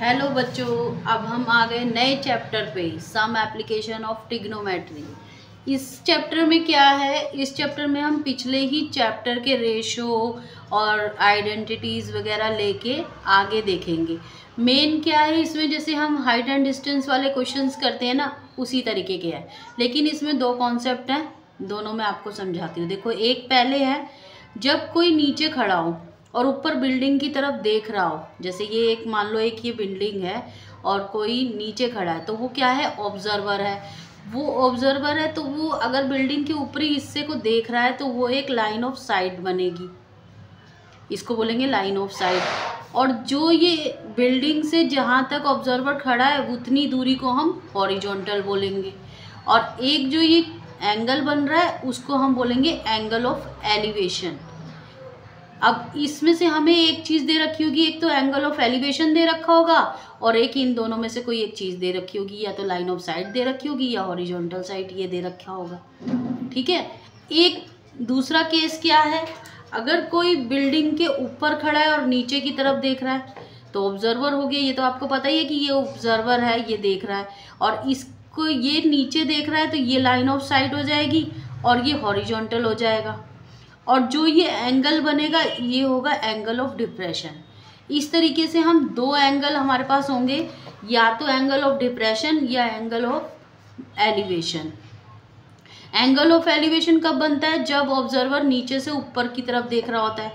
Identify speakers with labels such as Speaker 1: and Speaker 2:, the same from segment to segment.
Speaker 1: Hello बच्चों, अब हम आ गए नए चैप्टर पे सम एप्लीकेशन ऑफ़ टिग्नोमेट्री इस चैप्टर में क्या है? इस चैप्टर में हम पिछले ही चैप्टर के रेशो और आइडेंटिटीज़ वगैरह लेके आगे देखेंगे. मेन क्या है? इसमें जैसे हम हाइट एंड डिस्टेंस वाले क्वेश्चंस करते हैं ना, उसी तरीके के है. लेकिन इसमें दो कॉन्सेप्ट हैं, दोनों मैं आपको समझाती हूँ. देखो, एक पहले है, जब कोई नीचे खड़ा हो और ऊपर बिल्डिंग की तरफ़ देख रहा हो। जैसे ये एक, मान लो एक ये बिल्डिंग है और कोई नीचे खड़ा है तो वो क्या है? ऑब्जर्वर है। वो ऑब्जर्वर है तो वो अगर बिल्डिंग के ऊपरी हिस्से को देख रहा है तो वो एक लाइन ऑफ़ साइट बनेगी। इसको बोलेंगे लाइन ऑफ़ साइट और जो ये बिल्डिंग से जहाँ तक ऑब्जर्वर खड़ा है, उतनी दूरी को हम हॉरिजॉन्टल बोलेंगे। और एक जो ये एंगल बन रहा है, उसको हम बोलेंगे एंगल ऑफ़ एलिवेशन अब इसमें से हमें एक चीज़ दे रखी होगी, एक तो एंगल ऑफ़ एलिवेशन दे रखा होगा और एक इन दोनों में से कोई एक चीज़ दे रखी होगी, या तो लाइन ऑफ़ साइट दे रखी होगी या हॉरिजॉन्टल साइट ये दे रखा होगा। ठीक है? एक दूसरा केस क्या है? अगर कोई बिल्डिंग के ऊपर खड़ा है और नीचे की तरफ़ देख रहा है तो ऑब्जर्वर हो गया। ये तो आपको पता ही है कि ये ऑब्जर्वर है, ये देख रहा है और इसको ये नीचे देख रहा है तो ये लाइन ऑफ़ साइट हो जाएगी और ये हॉरिजॉन्टल हो जाएगा। और जो ये एंगल बनेगा, ये होगा एंगल ऑफ़ डिप्रेशन इस तरीके से हम दो एंगल हमारे पास होंगे, या तो एंगल ऑफ़ डिप्रेशन या angle of elevation angle of elevation कब बनता है? जब ऑब्जर्वर नीचे से ऊपर की तरफ़ देख रहा होता है.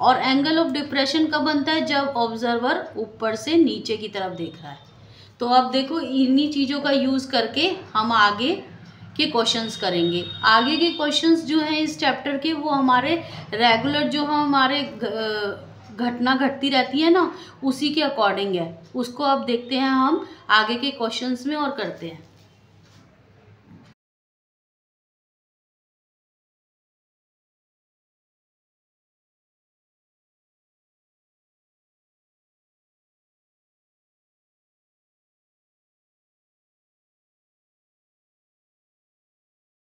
Speaker 1: और एंगल ऑफ़ डिप्रेशन कब बनता है? जब ऑब्जर्वर ऊपर से नीचे की तरफ़ देख रहा है. तो अब देखो, इन्हीं चीज़ों का यूज़ करके हम आगे के क्वेश्चंस करेंगे। आगे के क्वेश्चंस जो हैं इस चैप्टर के, वो हमारे रेगुलर जो हम हमारे घटना घटती रहती है ना, उसी के अकॉर्डिंग है। उसको अब देखते हैं हम आगे के क्वेश्चंस में और करते हैं।